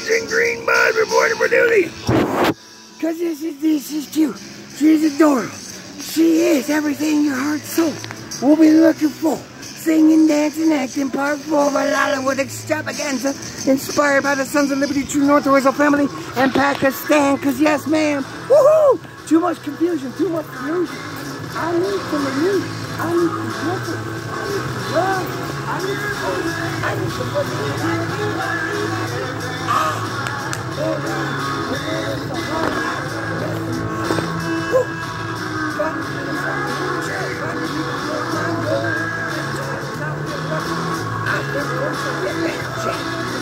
Agent Green Bud reporting for duty. Cause this is this is cute. She's adorable. She is everything your heart soul will be looking for. Singing, dancing, acting, part four of a Lollywood extravaganza, inspired by the Sons of Liberty True North Royal family and Pakistan. Cause yes, ma'am, woohoo! Too much confusion, too much confusion. I need some you. I need some comfort. I need some love. I need some. I need some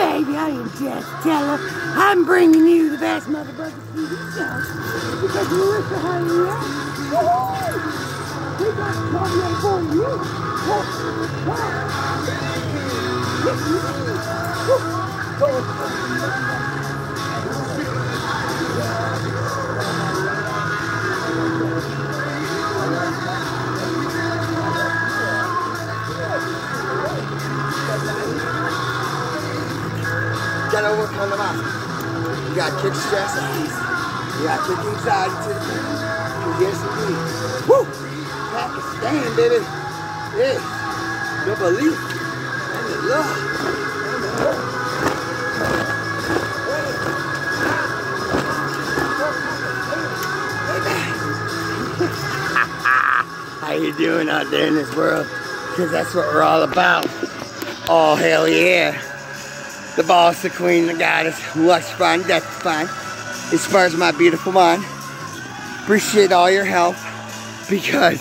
baby I am Jax Teller I'm bringing you the best motherfucking TV show because Melissa you Woohoo! we got trouble for you. Oh, wow. Gotta overcome the mountain. You gotta kick stress and peace. You gotta kick anxiety to the. Cause yes indeed. Woo! Pakistan, baby. Yeah. Your belief and the love. And the. How you doing out there in this world? Because that's what we're all about. Oh, hell yeah. The boss, the queen, the goddess, lust fun, death fun. Inspires my beautiful mind. Appreciate all your help because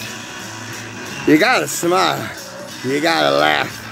you gotta smile. You gotta laugh.